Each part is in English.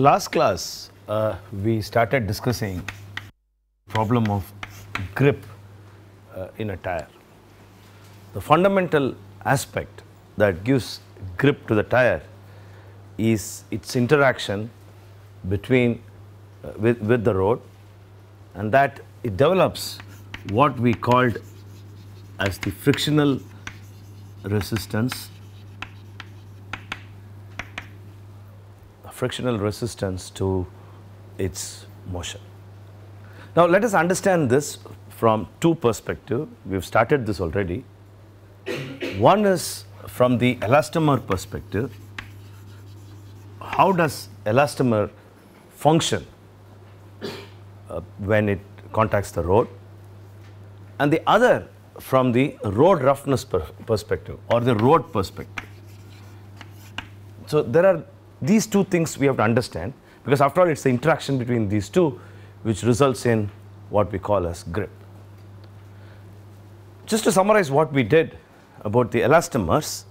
Last class, uh, we started discussing problem of grip uh, in a tire. The fundamental aspect that gives grip to the tire is its interaction between uh, with, with the road and that it develops what we called as the frictional resistance frictional resistance to its motion. Now let us understand this from two perspectives. We've started this already. One is from the elastomer perspective. How does elastomer function uh, when it contacts the road? And the other from the road roughness per perspective or the road perspective. So there are these two things we have to understand because after all it's the interaction between these two which results in what we call as grip. Just to summarize what we did about the elastomers,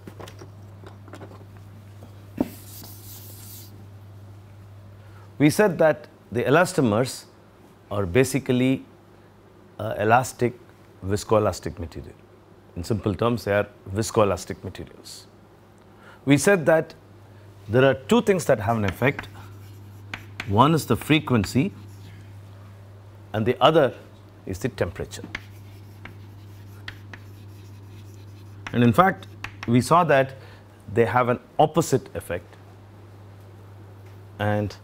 we said that the elastomers are basically uh, elastic viscoelastic material. In simple terms, they are viscoelastic materials. We said that there are two things that have an effect. One is the frequency and the other is the temperature. And in fact, we saw that they have an opposite effect and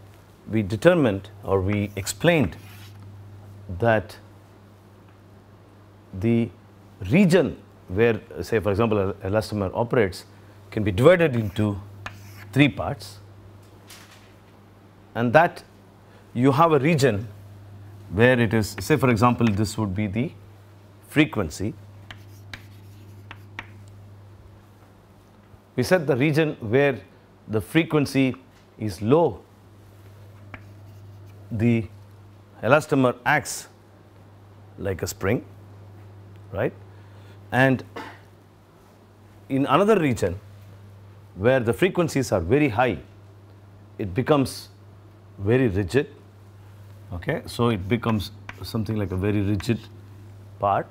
we determined or we explained that the region where say for example elastomer operates can be divided into three parts. And that you have a region where it is say for example this would be the frequency. We said the region where the frequency is low the elastomer acts like a spring right? And in another region where the frequencies are very high it becomes very rigid okay? So it becomes something like a very rigid part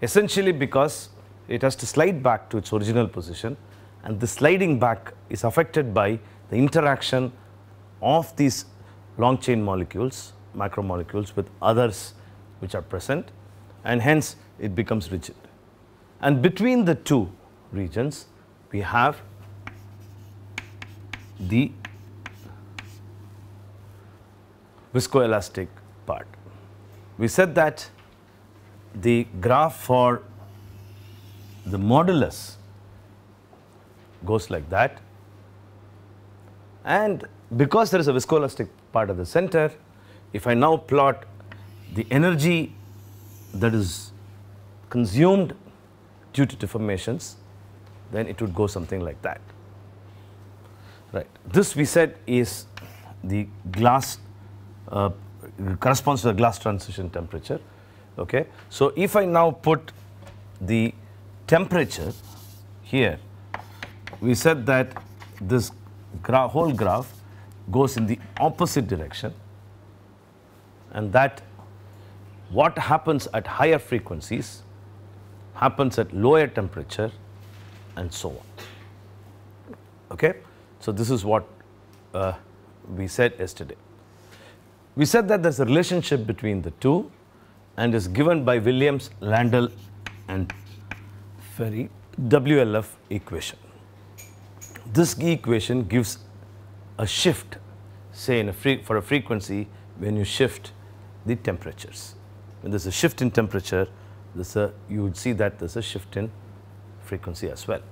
essentially because it has to slide back to its original position and the sliding back is affected by the interaction of these long chain molecules macromolecules with others which are present and hence it becomes rigid. And between the two regions we have the viscoelastic part. We said that the graph for the modulus goes like that and because there is a viscoelastic part at the center, if I now plot the energy that is consumed due to deformations, then it would go something like that. Right. This we said is the glass uh, corresponds to the glass transition temperature. Okay. So if I now put the temperature here, we said that this gra whole graph goes in the opposite direction and that what happens at higher frequencies happens at lower temperature and so on. Okay? So, this is what uh, we said yesterday. We said that there is a relationship between the two and is given by Williams, Landel and Ferry WLF equation. This equation gives a shift say in a for a frequency when you shift the temperatures. When there is a shift in temperature, a, you would see that there is a shift in frequency as well.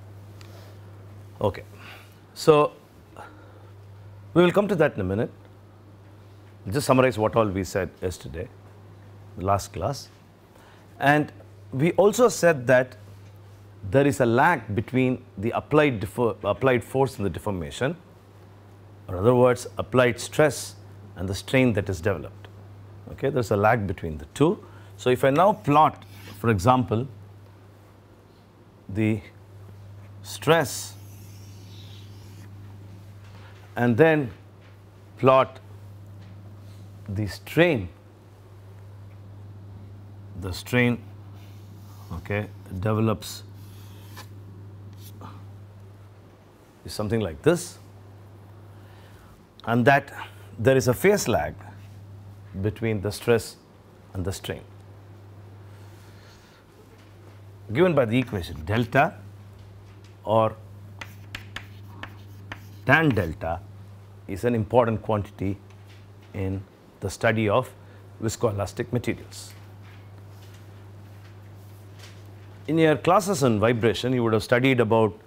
Okay. So, we will come to that in a minute. Just summarize what all we said yesterday, last class. And we also said that there is a lag between the applied, applied force and the deformation, or in other words, applied stress and the strain that is developed. Okay, there's a lag between the two. So if I now plot, for example, the stress. And then plot the strain, the strain okay, develops. Is something like this. And that there is a phase lag between the stress and the strain given by the equation delta or tan delta is an important quantity in the study of viscoelastic materials. In your classes on vibration, you would have studied about,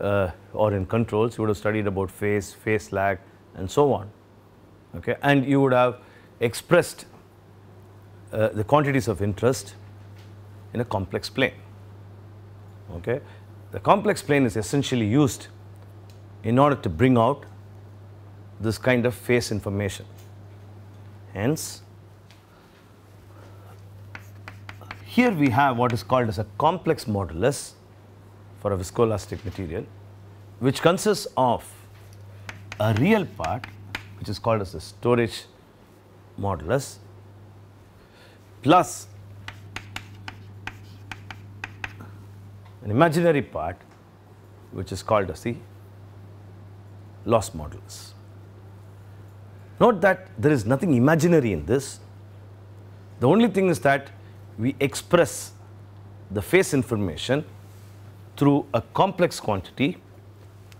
uh, or in controls, you would have studied about phase, phase lag, and so on. Okay, and you would have expressed uh, the quantities of interest in a complex plane. Okay, the complex plane is essentially used in order to bring out this kind of phase information. Hence, here we have what is called as a complex modulus for a viscoelastic material, which consists of a real part, which is called as the storage modulus, plus an imaginary part, which is called as the loss modulus. Note that there is nothing imaginary in this. The only thing is that we express the phase information through a complex quantity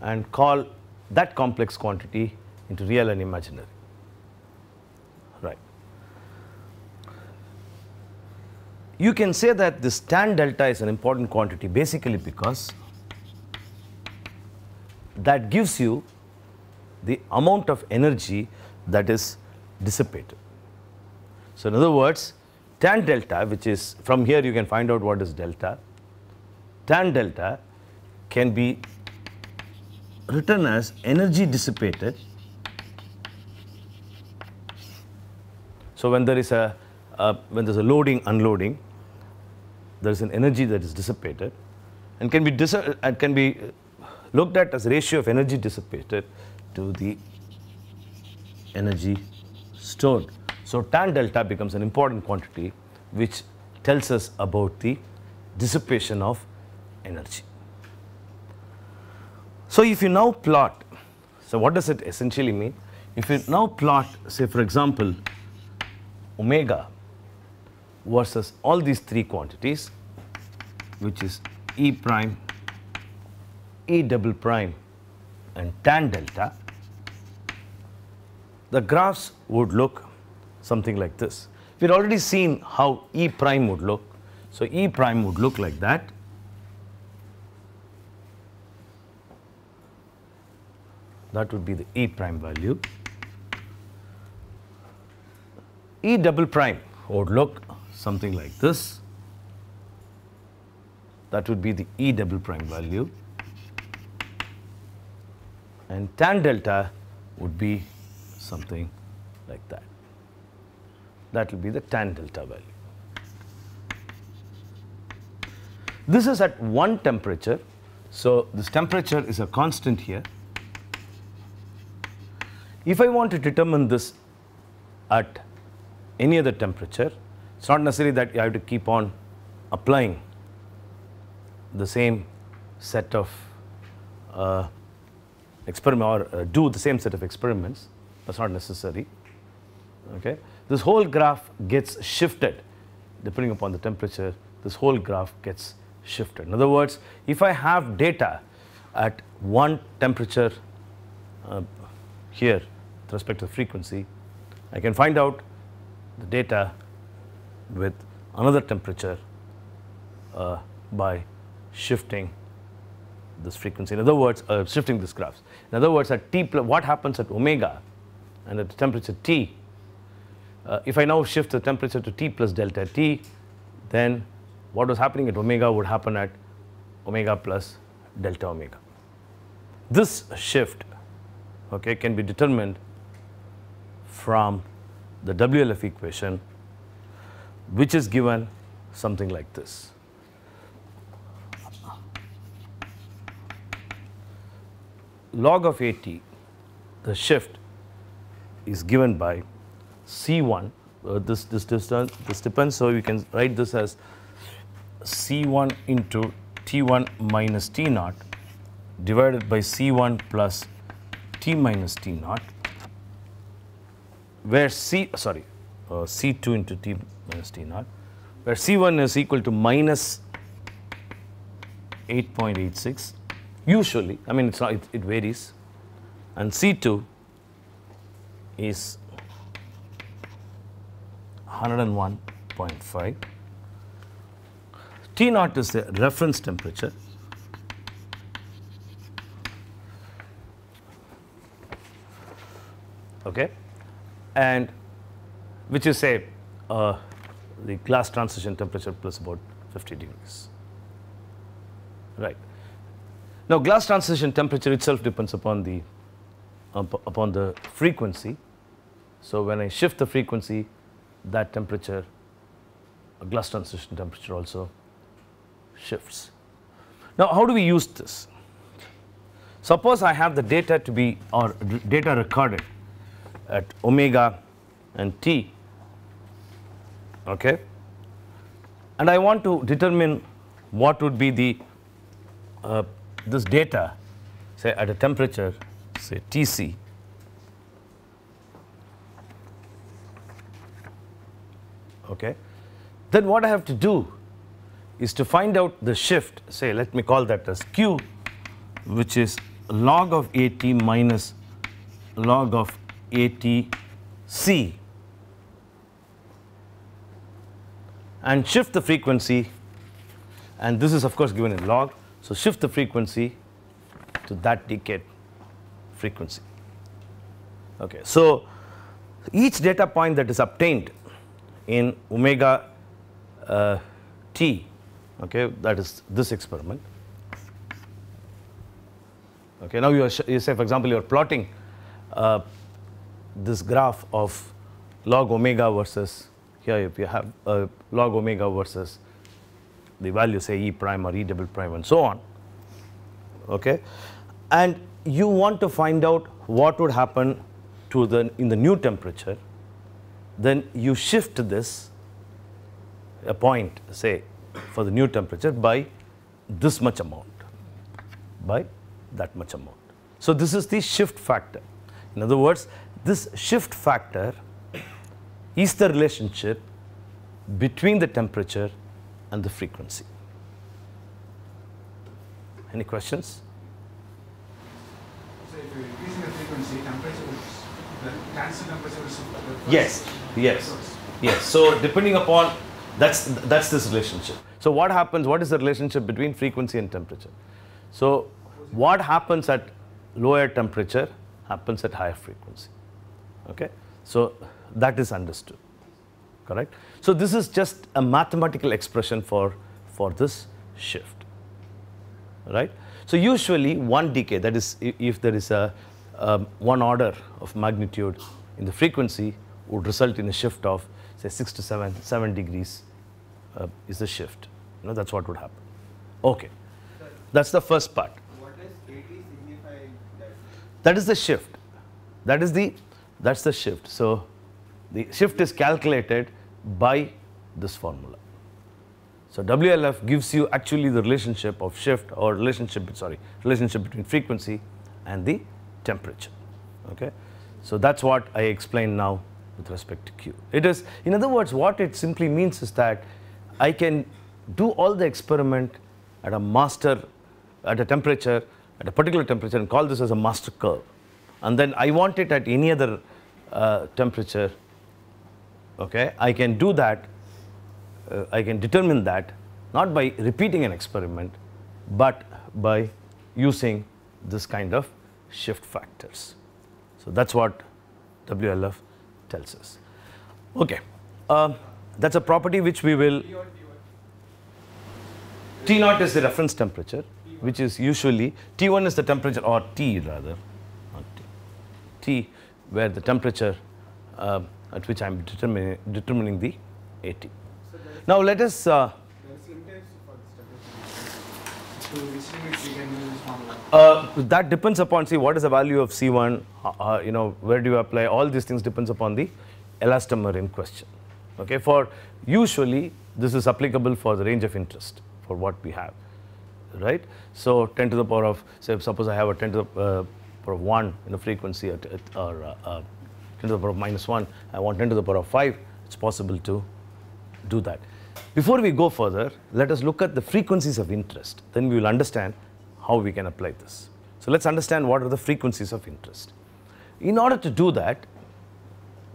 and call that complex quantity into real and imaginary. Right. You can say that this tan delta is an important quantity basically because that gives you the amount of energy that is dissipated. So, in other words, tan delta which is from here you can find out what is delta, tan delta can be written as energy dissipated. So, when there is a uh, when there is a loading unloading there is an energy that is dissipated and can be dis uh, and can be uh, looked at as ratio of energy dissipated to the energy stored. So, tan delta becomes an important quantity which tells us about the dissipation of energy. So, if you now plot, so what does it essentially mean? If you now plot say for example omega versus all these three quantities which is E prime, E double prime and tan delta the graphs would look something like this. We had already seen how E prime would look. So, E prime would look like that. That would be the E prime value. E double prime would look something like this. That would be the E double prime value. And tan delta would be something like that. That will be the tan delta value. This is at one temperature. So, this temperature is a constant here. If I want to determine this at any other temperature, it is not necessary that you have to keep on applying the same set of uh, experiment or uh, do the same set of experiments that is not necessary. Okay. This whole graph gets shifted depending upon the temperature, this whole graph gets shifted. In other words, if I have data at one temperature uh, here with respect to frequency, I can find out the data with another temperature uh, by shifting this frequency. In other words, uh, shifting this graphs. In other words, at t plus, what happens at omega and at the temperature T, uh, if I now shift the temperature to T plus delta T, then what was happening at omega would happen at omega plus delta omega. This shift okay, can be determined from the WLF equation which is given something like this. Log of AT the shift is given by C1. Uh, this, this, distance, this depends, so you can write this as C1 into T1 minus T naught divided by C1 plus T minus T naught, where C, sorry, uh, C2 into T minus T naught, where C1 is equal to minus 8.86 usually I mean it's not it, it varies. And C2 is 101.5 T naught is the reference temperature. Okay? And which is say uh, the glass transition temperature plus about 50 degrees. Right now glass transition temperature itself depends upon the up, upon the frequency. So when i shift the frequency that temperature glass transition temperature also shifts. Now how do we use this? Suppose i have the data to be or data recorded at omega and t okay? And i want to determine what would be the uh, this data say at a temperature say Tc okay? Then what I have to do is to find out the shift say let me call that as q which is log of at minus log of atc and shift the frequency. And this is of course given in log so shift the frequency to that decade frequency. Okay, so each data point that is obtained in omega uh, t, okay, that is this experiment. Okay, now you, are you say, for example, you are plotting uh, this graph of log omega versus here if you have uh, log omega versus the value say E prime or E double prime and so on. Okay? And you want to find out what would happen to the in the new temperature, then you shift this a point say for the new temperature by this much amount, by that much amount. So this is the shift factor. In other words, this shift factor is the relationship between the temperature and the frequency. Any questions? So if you're increasing the frequency, temperature will, the transient temperature will Yes, yes, yes. So depending upon that's that's this relationship. So what happens? What is the relationship between frequency and temperature? So what happens at lower temperature happens at higher frequency. Okay. So that is understood. Correct. So this is just a mathematical expression for for this shift. Right. So usually one decade that is if there is a um, one order of magnitude in the frequency would result in a shift of say 6 to 7 7 degrees uh, is the shift you know that's what would happen okay that's the first part What does AT signify that? that is the shift that is the that's the shift so the shift is calculated by this formula. So WLF gives you actually the relationship of shift or relationship sorry relationship between frequency and the temperature okay? So that's what I explained now with respect to Q. It is in other words what it simply means is that I can do all the experiment at a master at a temperature at a particular temperature and call this as a master curve. And then I want it at any other uh, temperature okay I can do that uh, I can determine that not by repeating an experiment but by using this kind of shift factors. So that's what WLF tells us. Okay, um, that's a property which we will. T naught is the reference temperature, which is usually T1 is the temperature or T rather, not T, T where the temperature uh, at which I am determining determining the AT. So Now let us. Uh. Uh, that depends upon, see, what is the value of C1, uh, uh, you know, where do you apply, all these things depends upon the elastomer in question. Okay, for usually this is applicable for the range of interest for what we have, right? So 10 to the power of, say, suppose I have a 10 to the uh, power of 1 in a frequency at, at, or uh, uh, 10 to the power of minus 1, I want 10 to the power of 5, it's possible to do that. Before we go further, let us look at the frequencies of interest. Then we will understand how we can apply this. So let's understand what are the frequencies of interest. In order to do that,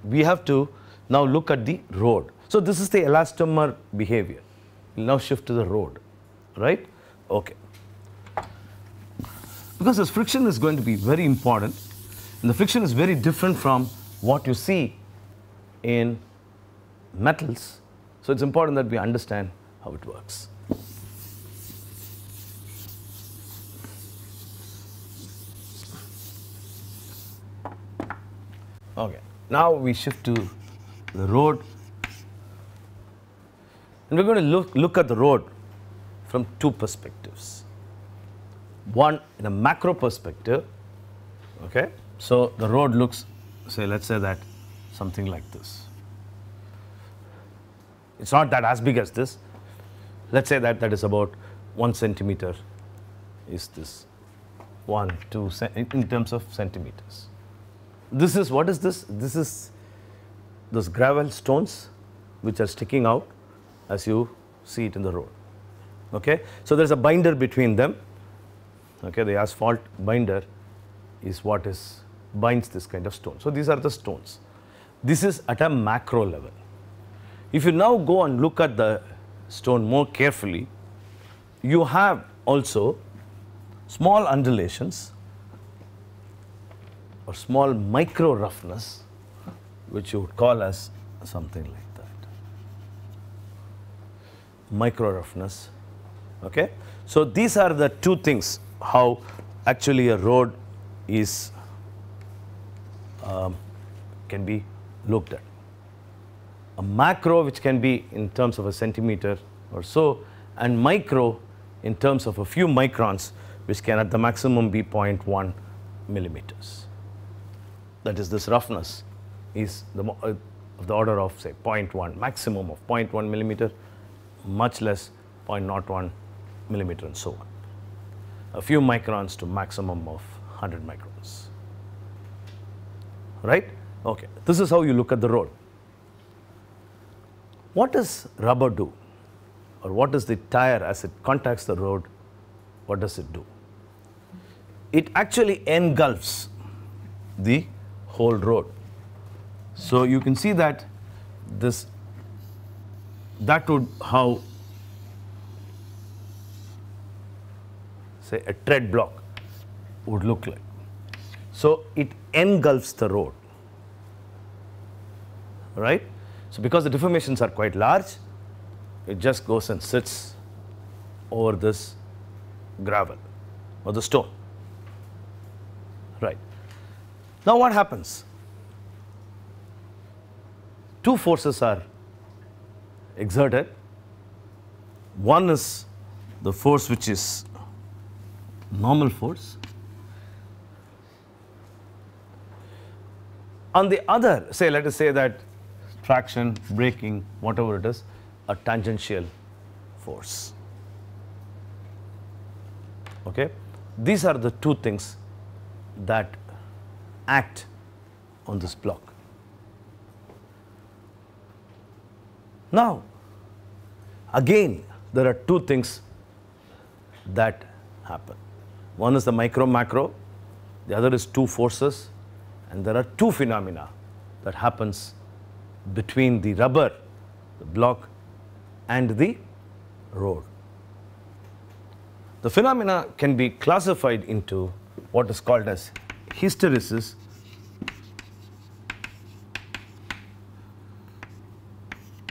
we have to now look at the road. So this is the elastomer behavior. We'll now shift to the road, right? Okay. Because this friction is going to be very important, and the friction is very different from what you see in metals. So it's important that we understand how it works. Okay. Now we shift to the road. And we're going to look, look at the road from two perspectives. One in a macro perspective, okay? So the road looks, say, let's say that something like this. It's not that as big as this. Let's say that that is about one centimeter is this one, two, in terms of centimeters. This is, what is this? This is those gravel stones which are sticking out as you see it in the road. Okay? So there's a binder between them. Okay, the asphalt binder is what is binds this kind of stone. So these are the stones. This is at a macro level. If you now go and look at the stone more carefully, you have also small undulations or small micro roughness, which you would call as something like that. Micro roughness. Okay? So these are the two things how actually a road is um, can be looked at. A macro which can be in terms of a centimeter or so and micro in terms of a few microns which can at the maximum be 0.1 millimeters. That is this roughness is the, uh, of the order of say 0.1 maximum of 0.1 millimeter much less 0.01 millimeter and so on. A few microns to maximum of 100 microns. Right? Okay. This is how you look at the road. What does rubber do? Or what does the tire as it contacts the road? What does it do? It actually engulfs the whole road. So you can see that this that would how say a tread block would look like. So it engulfs the road. Right? So because the deformations are quite large, it just goes and sits over this gravel or the stone. Right. Now what happens? Two forces are exerted. One is the force which is normal force. On the other, say, let us say that traction, braking, whatever it is, a tangential force. Okay? These are the two things that act on this block. Now, again, there are two things that happen. One is the micro macro, the other is two forces, and there are two phenomena that happens between the rubber, the block, and the road. The phenomena can be classified into what is called as hysteresis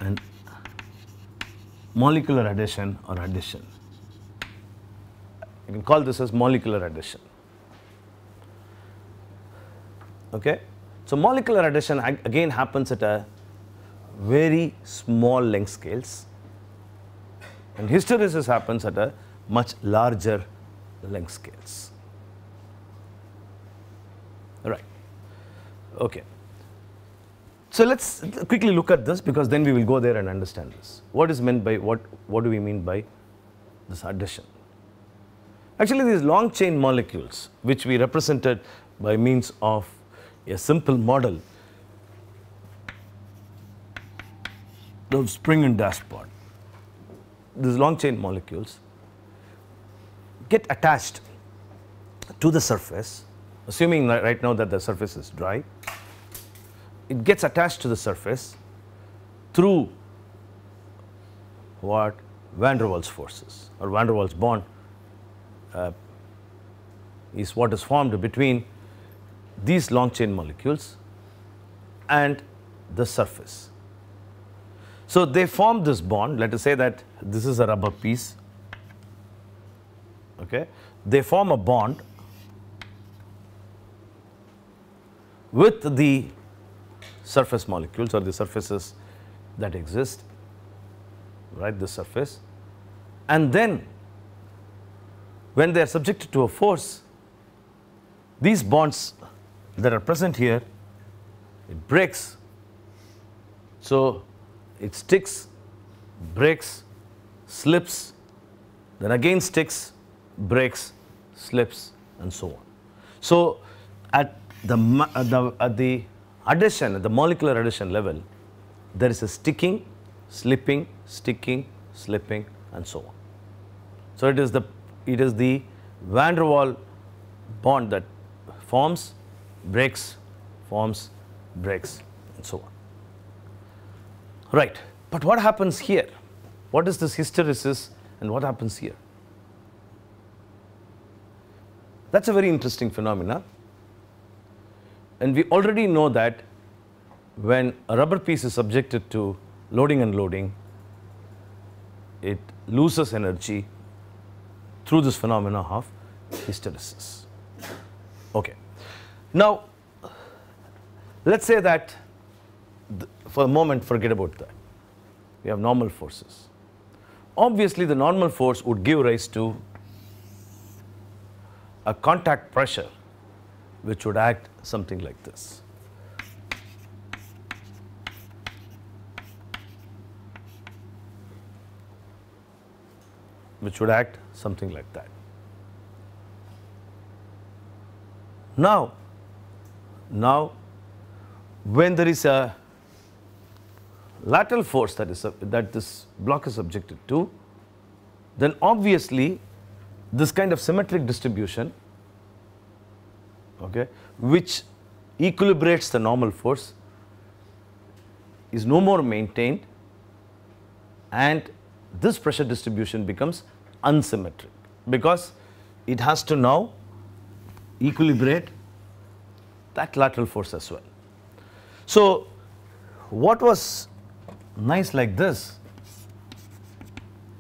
and molecular adhesion or addition. You can call this as molecular addition. Okay? So molecular addition ag- again happens at a very small length scales and hysteresis happens at a much larger length scales. Right. Okay. So let's quickly look at this because then we will go there and understand this. What is meant by what? What do we mean by this addition? Actually, these long chain molecules, which we represented by means of a simple model. Of spring and dashpot, these long chain molecules get attached to the surface, assuming right now that the surface is dry, it gets attached to the surface through what van der Waals forces or van der Waals bond uh, is what is formed between these long chain molecules and the surface. So they form this bond. Let us say that this is a rubber piece. Okay, they form a bond with the surface molecules or the surfaces that exist, right? The surface, and then when they are subjected to a force, these bonds that are present here, it breaks. So it sticks, breaks, slips, then again sticks, breaks, slips, and so on. So at the, at the, at the addition, at the molecular addition level, there is a sticking, slipping, sticking, slipping, and so on. So it is the it is the van der Waal bond that forms, breaks, forms, breaks, and so on. Right. But what happens here? What is this hysteresis and what happens here? That's a very interesting phenomena. And we already know that when a rubber piece is subjected to loading and loading, it loses energy through this phenomena of hysteresis. Okay. Now, let's say that th- for a moment, forget about that. We have normal forces. Obviously, the normal force would give rise to a contact pressure which would act something like this. Which would act something like that. Now, now, when there is a lateral force that is that this block is subjected to, then obviously this kind of symmetric distribution, okay, which equilibrates the normal force, is no more maintained, and this pressure distribution becomes unsymmetric because it has to now equilibrate that lateral force as well. So, what was nice like this,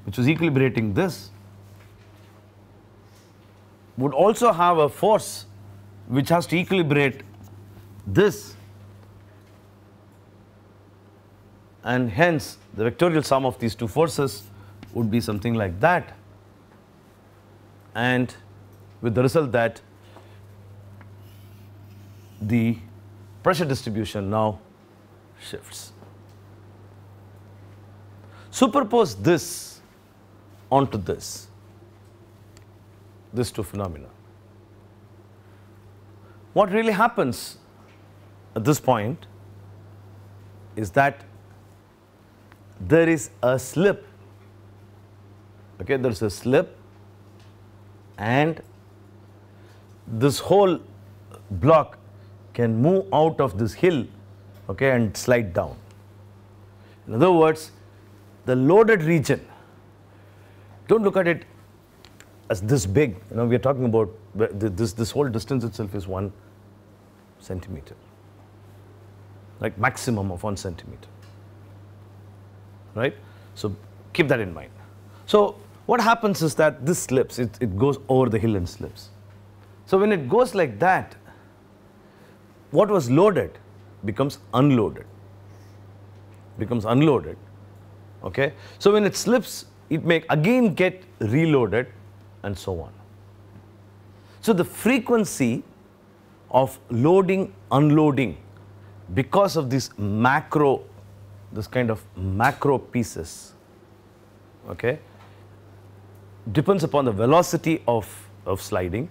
which was equilibrating this, would also have a force which has to equilibrate this, and hence the vectorial sum of these two forces would be something like that, and with the result that the pressure distribution now shifts. Superpose this onto this, these two phenomena. What really happens at this point is that there is a slip. Okay, there is a slip, and this whole block can move out of this hill okay, and slide down. In other words, the loaded region, don't look at it as this big. You know, we are talking about this, this whole distance itself is one centimeter, like maximum of one centimeter. Right? So keep that in mind. So what happens is that this slips, it, it goes over the hill and slips. So when it goes like that, what was loaded becomes unloaded. Becomes unloaded. Okay? So when it slips it may again get reloaded and so on. So the frequency of loading, unloading, because of this macro, this kind of macro pieces, okay, depends upon the velocity of, of sliding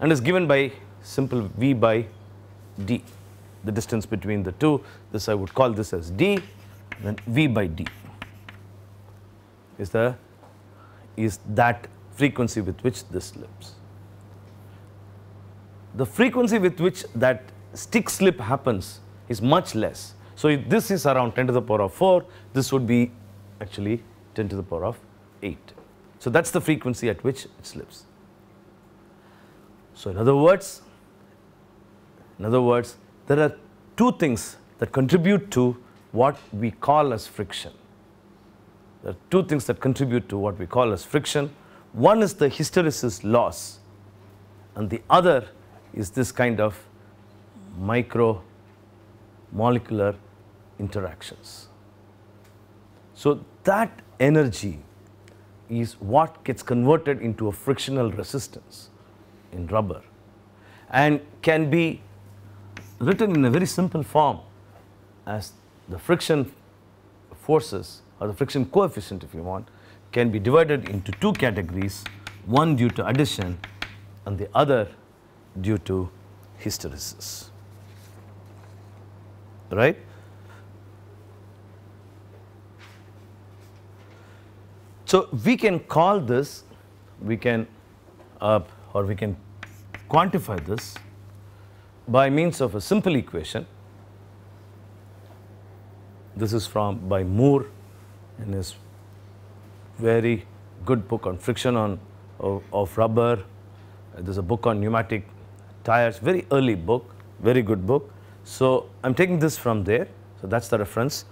and is given by simple V by D, the distance between the two. This I would call this as D, then V by D is the is that frequency with which this slips. The frequency with which that stick slip happens is much less. So if this is around 10 to the power of 4, this would be actually 10 to the power of 8. So that's the frequency at which it slips. So in other words, in other words, there are two things that contribute to what we call as friction. There are two things that contribute to what we call as friction. One is the hysteresis loss, and the other is this kind of micro molecular interactions. So that energy is what gets converted into a frictional resistance in rubber and can be written in a very simple form as the friction forces or the friction coefficient if you want can be divided into two categories one due to addition and the other due to hysteresis. Right? So we can call this we can uh, or we can quantify this by means of a simple equation this is from by Moore in his very good book on friction on of, of rubber. There's a book on pneumatic tires, very early book, very good book. So I'm taking this from there. So that's the reference.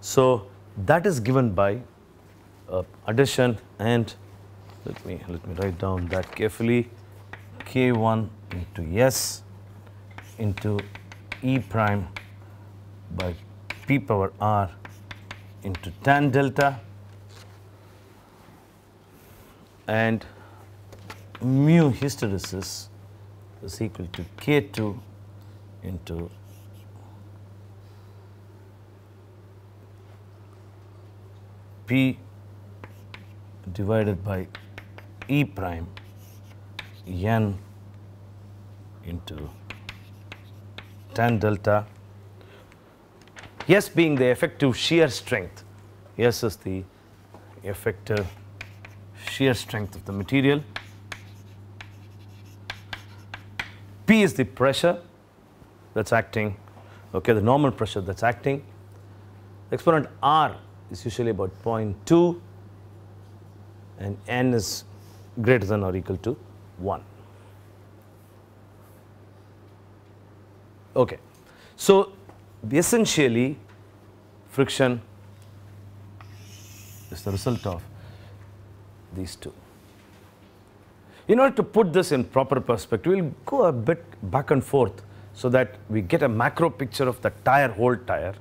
So that is given by uh, addition and let me let me write down that carefully. K1 into S into E prime by P power R into tan delta. And mu hysteresis is equal to K2 into P divided by E prime N into tan delta. S being the effective shear strength. S is the effective shear strength of the material. P is the pressure that's acting, okay, the normal pressure that's acting. Exponent R is usually about 0.2 and N is greater than or equal to 1. Okay. So, essentially friction is the result of these two. In order to put this in proper perspective, we'll go a bit back and forth so that we get a macro picture of the tire, whole tire.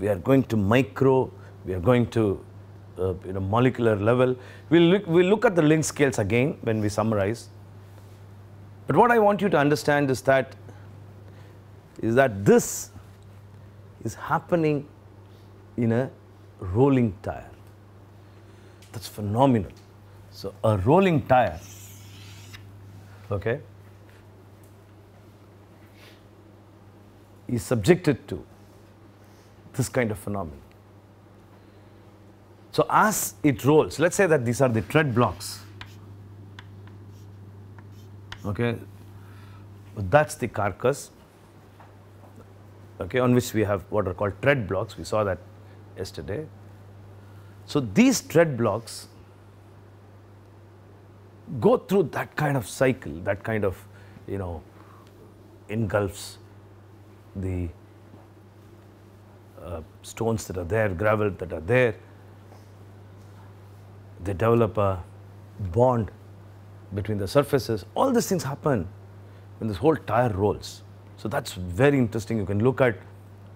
We are going to micro, we are going to uh, you know, molecular level. We'll look, we'll look at the length scales again when we summarize. But what I want you to understand is that is that this is happening in a rolling tire. That's phenomenal. So a rolling tire, okay, is subjected to this kind of phenomenon. So as it rolls, let's say that these are the tread blocks. Okay, that's the carcass. Okay, on which we have what are called tread blocks. We saw that yesterday. So these tread blocks go through that kind of cycle, that kind of, you know, engulfs the uh, stones that are there, gravel that are there. They develop a bond between the surfaces. All these things happen when this whole tire rolls. So that's very interesting. You can look at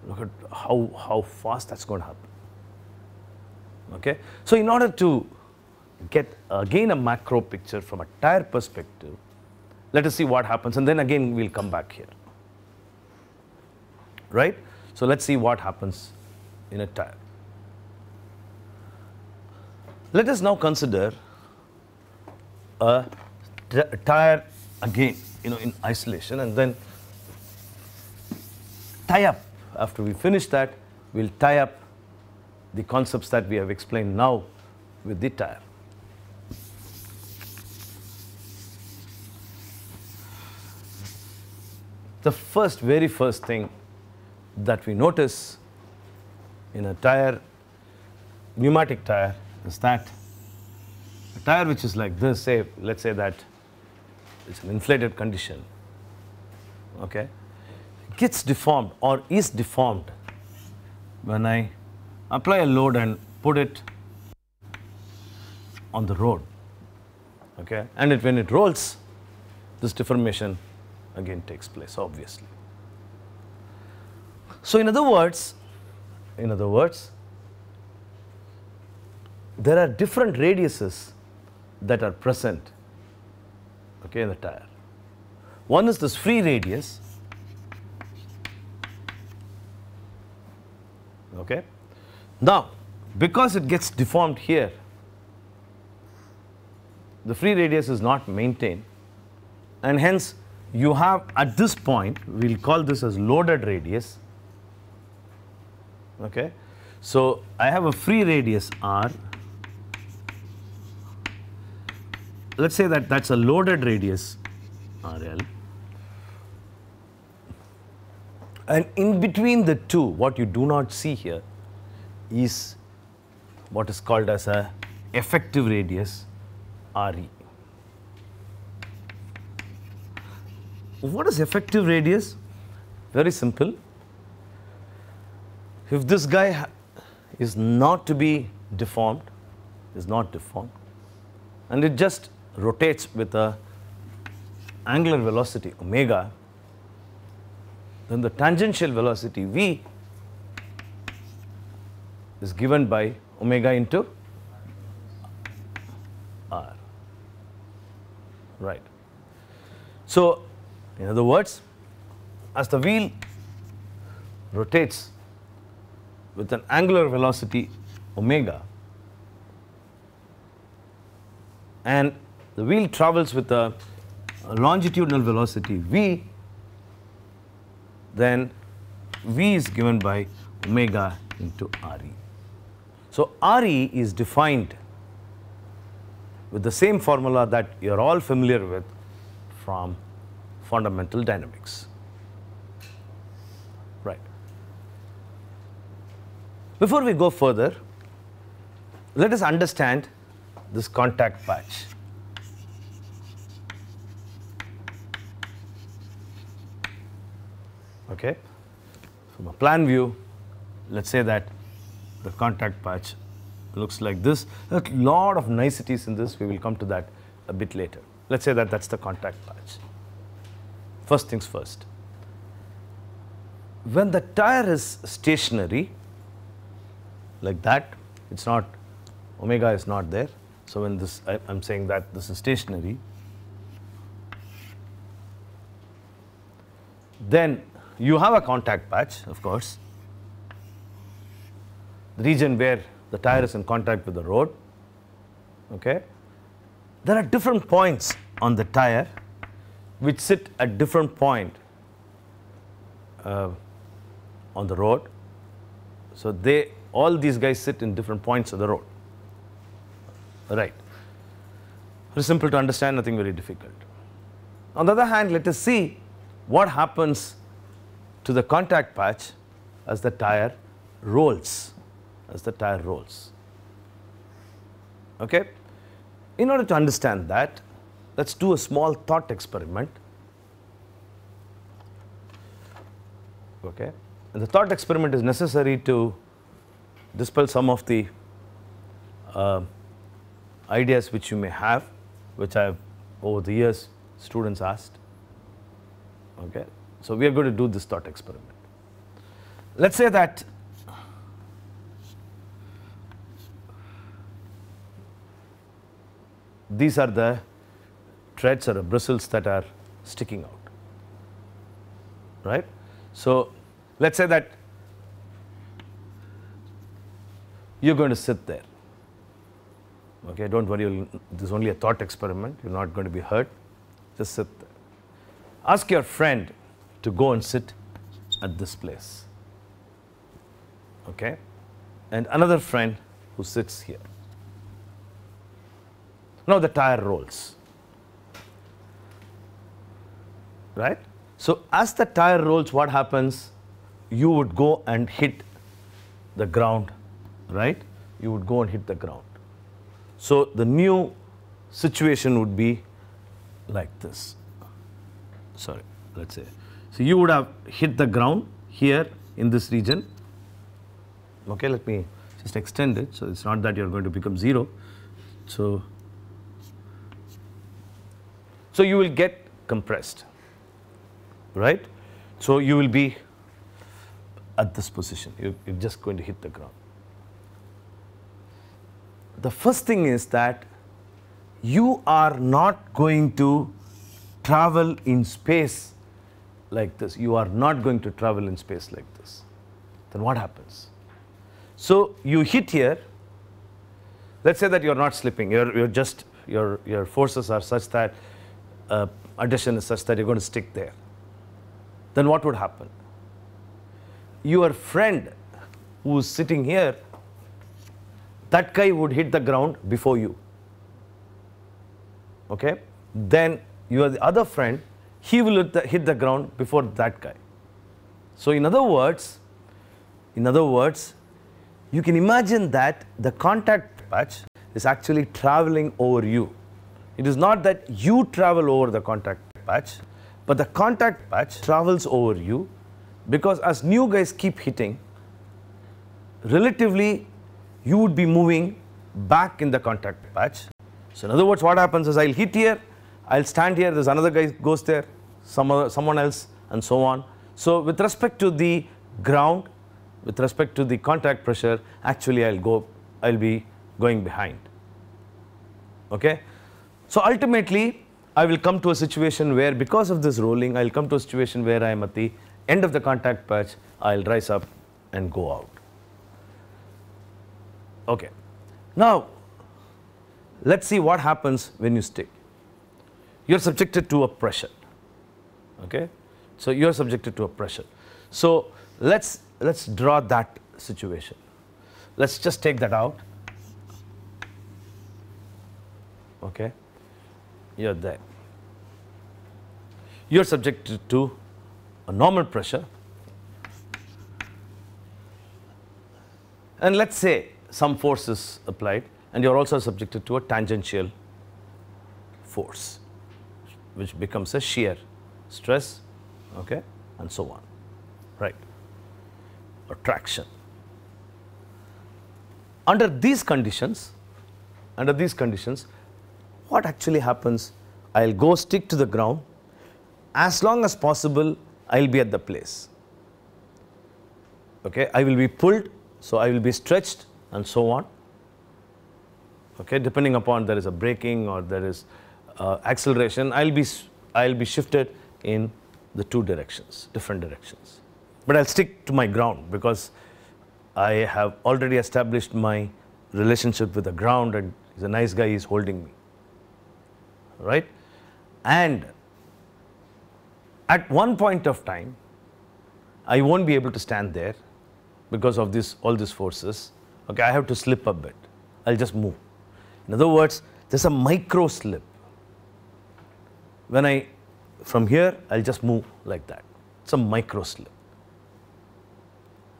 look at how how fast that's going to happen. Okay. So in order to get again a macro picture from a tire perspective, let us see what happens and then again we'll come back here. Right? So let's see what happens in a tire. Let us now consider a tire again, you know, in isolation and then tie up. After we finish that, we'll tie up the concepts that we have explained now with the tire. The first, very first thing that we notice in a tire, pneumatic tire, is that a tire which is like this, say, let's say that it's an inflated condition, okay, gets deformed or is deformed when I apply a load and put it on the road, okay, and it, when it rolls, this deformation again takes place, obviously. So, in other words, in other words, there are different radiuses that are present okay, in the tire. One is this free radius, okay. Now, because it gets deformed here, the free radius is not maintained and hence you have at this point, we will call this as loaded radius, okay. So, I have a free radius r let us say that that is a loaded radius RL and in between the two what you do not see here is what is called as a effective radius RE. What is effective radius? Very simple. If this guy is not to be deformed, is not deformed, and it just rotates with a angular velocity omega, then the tangential velocity v is given by omega into r. Right. So, in other words, as the wheel rotates with an angular velocity omega and the wheel travels with a, a longitudinal velocity v, then v is given by omega into re. So, re is defined with the same formula that you are all familiar with from fundamental dynamics. Right. Before we go further, let us understand this contact patch. Okay. From a plan view, let's say that the contact patch looks like this. There's a lot of niceties in this. We will come to that a bit later. Let's say that that's the contact patch. First things first. When the tire is stationary, like that, it's not, omega is not there. So when this, I, I'm saying that this is stationary, then you have a contact patch, of course, the region where the tire is in contact with the road. Okay. There are different points on the tire which sit at different point uh, on the road. So they all these guys sit in different points of the road. Right. Very simple to understand, nothing very difficult. On the other hand, let us see what happens to the contact patch as the tire rolls, as the tire rolls. Okay? In order to understand that, let's do a small thought experiment. Okay? And the thought experiment is necessary to dispel some of the uh, ideas which you may have, which I have over the years students asked. Okay? So, we are going to do this thought experiment. Let us say that these are the threads or the bristles that are sticking out. Right? So let's say that you're going to sit there. Okay, don't worry, this is only a thought experiment, you're not going to be hurt. Just sit there. Ask your friend to go and sit at this place. Okay? And another friend who sits here. Now the tire rolls. Right? So as the tire rolls, what happens? You would go and hit the ground, right? You would go and hit the ground. So the new situation would be like this. Sorry, let's say. So you would have hit the ground here in this region. Okay, let me just extend it. So it's not that you're going to become zero. So, so you will get compressed, right? So you will be at this position. You, you're just going to hit the ground. The first thing is that you are not going to travel in space like this. You are not going to travel in space like this. Then what happens? So you hit here. Let's say that you're not slipping. You're, you're just your your forces are such that uh, adhesion is such that you're going to stick there. Then what would happen? Your friend who's sitting here, that guy would hit the ground before you. Okay? Then your the other friend, he will hit the, hit the ground before that guy. So in other words, in other words, you can imagine that the contact patch is actually traveling over you. It is not that you travel over the contact patch, but the contact patch travels over you because as new guys keep hitting, relatively you would be moving back in the contact patch. So in other words, what happens is I'll hit here, I'll stand here, there's another guy goes there, some other, someone else, and so on. So with respect to the ground, with respect to the contact pressure, actually I'll go, I'll be going behind. Okay? So ultimately, I will come to a situation where because of this rolling, I'll come to a situation where I am at the end of the contact patch, I'll rise up and go out. Okay. Now, let's see what happens when you stick. You're subjected to a pressure. Okay? So you're subjected to a pressure. So let's let's draw that situation. Let's just take that out. Okay? You're there. You're subjected to a normal pressure. And let's say some force is applied and you're also subjected to a tangential force which becomes a shear stress okay and so on right? Or traction under these conditions under these conditions what actually happens? I'll go stick to the ground. As long as possible i'll be at the place. Okay i will be pulled so i will be stretched and so on. Okay depending upon there is a braking or there is uh, acceleration i'll be i'll be shifted in the two directions different directions. But i'll stick to my ground because i have already established my relationship with the ground and he's a nice guy he's holding me. Right? And at one point of time i won't be able to stand there because of this all these forces. Okay i have to slip a bit. I'll just move. In other words there's a micro slip when i from here i'll just move like that. It's a micro slip.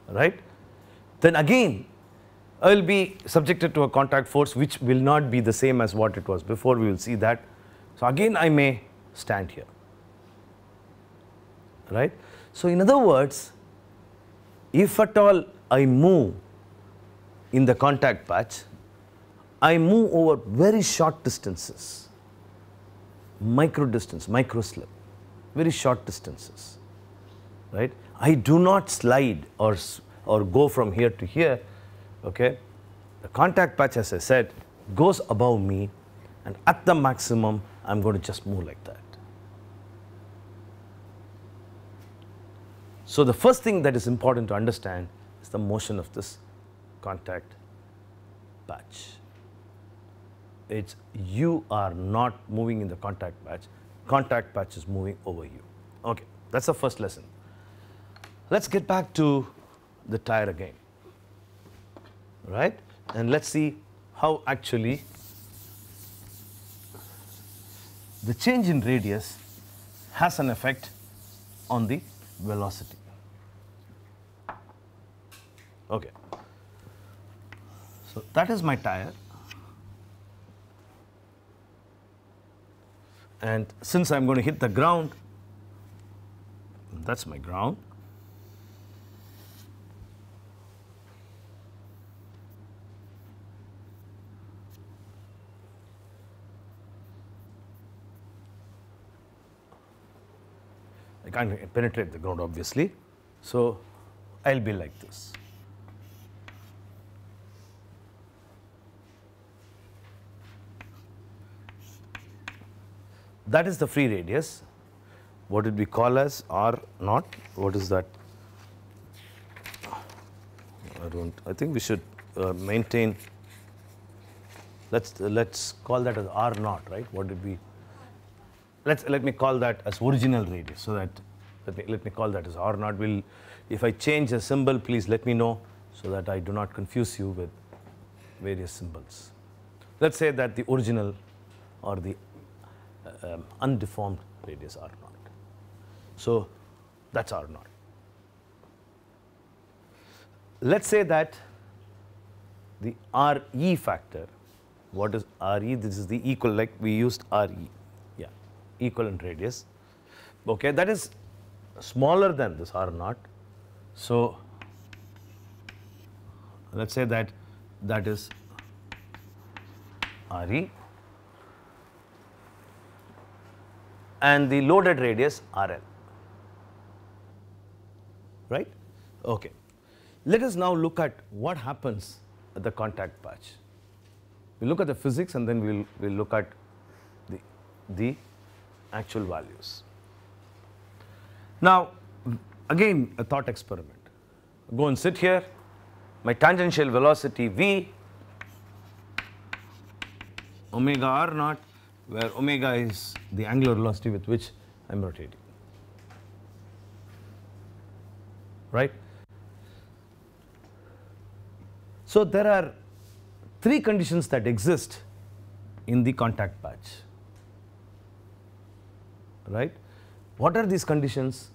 Right? Then again i'll be subjected to a contact force which will not be the same as what it was before. We will see that. So again i may stand here. Right? So in other words if at all I move in the contact patch, I move over very short distances, micro distance, micro slip, very short distances, right? I do not slide or, or go from here to here, okay? The contact patch, as I said, goes above me and at the maximum I am going to just move like that. So, the first thing that is important to understand is the motion of this contact patch. It's you are not moving in the contact patch, contact patch is moving over you. Okay, that's the first lesson. Let's get back to the tire again, right? And let's see how actually the change in radius has an effect on the velocity. Okay. So that is my tire. And since I'm going to hit the ground, that's my ground. I can't penetrate the ground obviously. So I'll be like this. That is the free radius. What did we call as R naught? What is that? I don't. I think we should uh, maintain. Let's let's call that as R naught, right? What did we? Let's let me call that as original radius, so that let me let me call that as R naught. Will if I change the symbol, please let me know so that I do not confuse you with various symbols. Let's say that the original or the um, undeformed radius R naught. So that's R naught. Let's say that the RE factor, what is RE? This is the equal, like we used RE, yeah, equivalent radius. Okay, that is smaller than this R naught. So let's say that that is RE and the loaded radius RL. Right? Okay. Let us now look at what happens at the contact patch. We look at the physics and then we'll, we'll look at the, the actual values. Now, again a thought experiment. Go and sit here, my tangential velocity v omega r naught where omega is the angular velocity with which I am rotating. Right? So, there are three conditions that exist in the contact patch. Right? What are these conditions?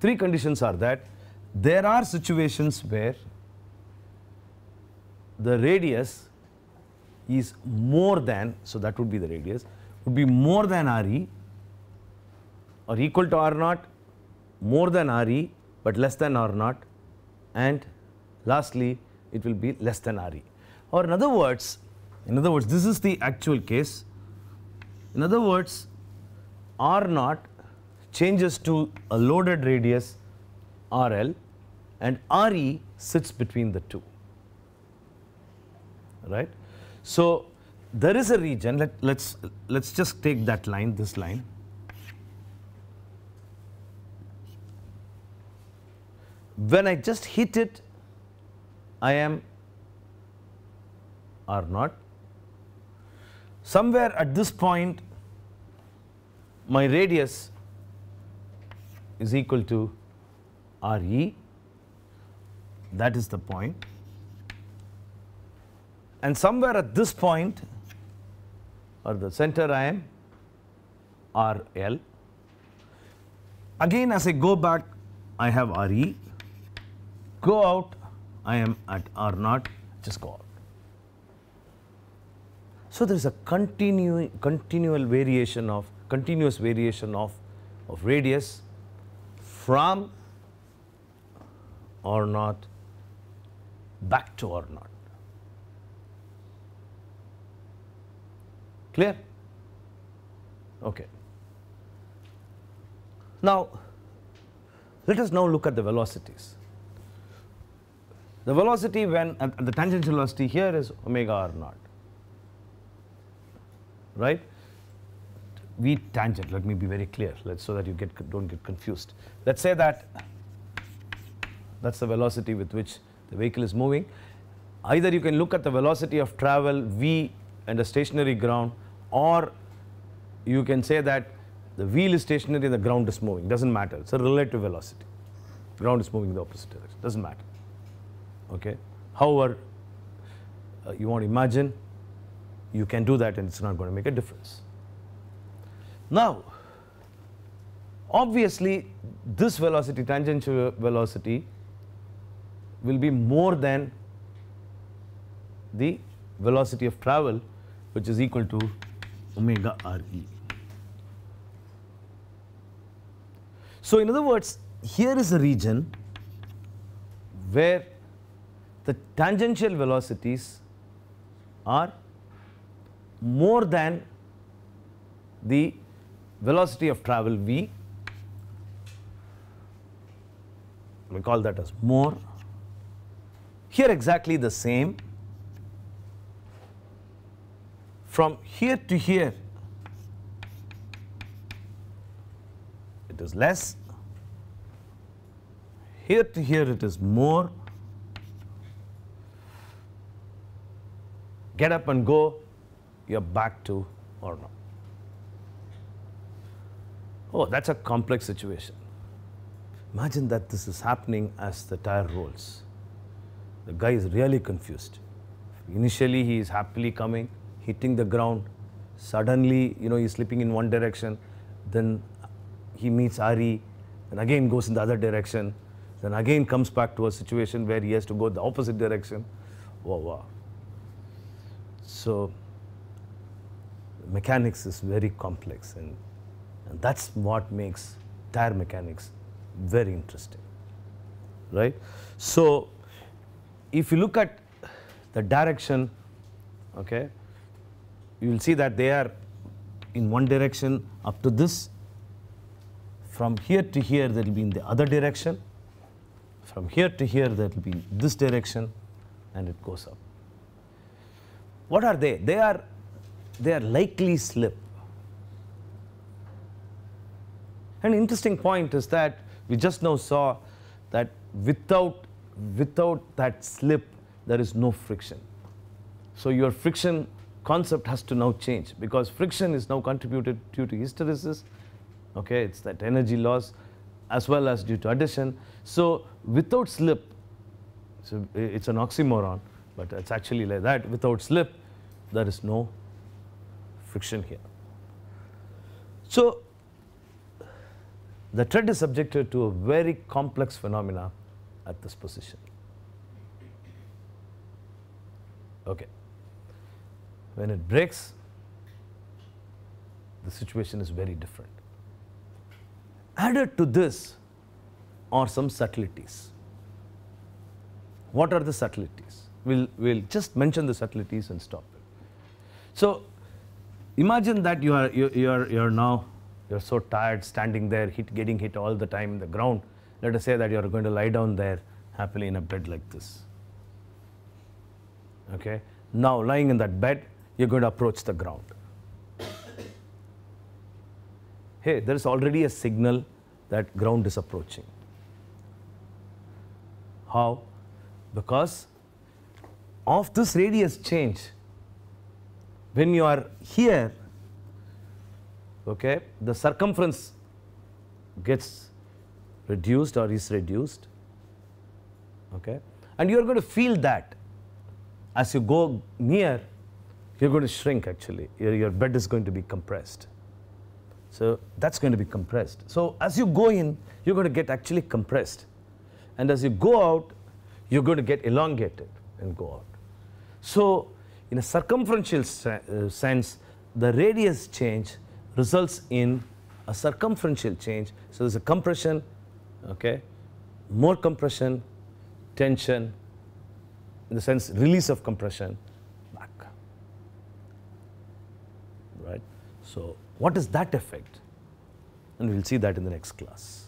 Three conditions are that there are situations where the radius is more than, so that would be the radius, would be more than Re or equal to R naught, more than Re but less than R naught and lastly it will be less than Re. Or in other words, in other words this is the actual case. In other words R naught changes to a loaded radius RL and Re sits between the two, right. So, there is a region let let's let's just take that line this line. When I just hit it I am R naught. Somewhere at this point my radius is equal to RE that is the point and somewhere at this point or the center I am RL. Again as I go back I have RE, go out I am at R naught, just go out. So there is a continuing continual variation of continuous variation of, of radius from R naught back to R naught. Clear? Okay. Now, let us now look at the velocities. The velocity when at the tangential velocity here is omega r naught. right? V tangent, let me be very clear, let's so that you get don't get confused. Let's say that that's the velocity with which the vehicle is moving. Either you can look at the velocity of travel V and a stationary ground or you can say that the wheel is stationary and the ground is moving, doesn't matter, it's a relative velocity. Ground is moving in the opposite direction, doesn't matter. Okay. However, uh, you want to imagine, you can do that and it's not going to make a difference. Now, obviously, this velocity, tangential velocity, will be more than the velocity of travel, which is equal to omega re. So, in other words, here is a region where the tangential velocities are more than the velocity of travel v. We call that as more. Here exactly the same. From here to here, it is less. Here to here, it is more. Get up and go, you're back to R naught. Oh, that's a complex situation. Imagine that this is happening as the tire rolls. The guy is really confused. Initially, he is happily coming, hitting the ground. Suddenly, you know, he's slipping in one direction. Then he meets RE, and again goes in the other direction. Then again comes back to a situation where he has to go the opposite direction. Wow, wow. So, mechanics is very complex, and, and that's what makes tire mechanics very interesting, right? So, if you look at the direction, okay, you will see that they are in one direction up to this. From here to here, that will be in the other direction. From here to here, that will be this direction, and it goes up. What are they? They are they are likely slip. An interesting point is that we just now saw that without without that slip there is no friction. So your friction concept has to now change because friction is now contributed due to hysteresis. Okay, it's that energy loss as well as due to adhesion. So without slip, so it's an oxymoron, but it's actually like that. Without slip, there is no friction here. So the tread is subjected to a very complex phenomena at this position. Okay. When it brakes, the situation is very different. Added to this are some subtleties. What are the subtleties? We'll, we'll just mention the subtleties and stop it. So, imagine that you are, you, you are, you are now, you're so tired standing there, hit, getting hit all the time in the ground. Let us say that you are going to lie down there happily in a bed like this. Okay. Now, lying in that bed, you're going to approach the ground. Hey, there is already a signal that ground is approaching. How? Because of this radius change, when you are here, okay, the circumference gets reduced or is reduced, okay, and you are going to feel that as you go near, you're going to shrink actually. Your, your bed is going to be compressed. So that's going to be compressed. So as you go in, you're going to get actually compressed. And as you go out, you're going to get elongated and go out. So in a circumferential uh, sense, the radius change results in a circumferential change. So there's a compression, okay, more compression, tension, in the sense release of compression, back. Right? So what is that effect? And we'll see that in the next class.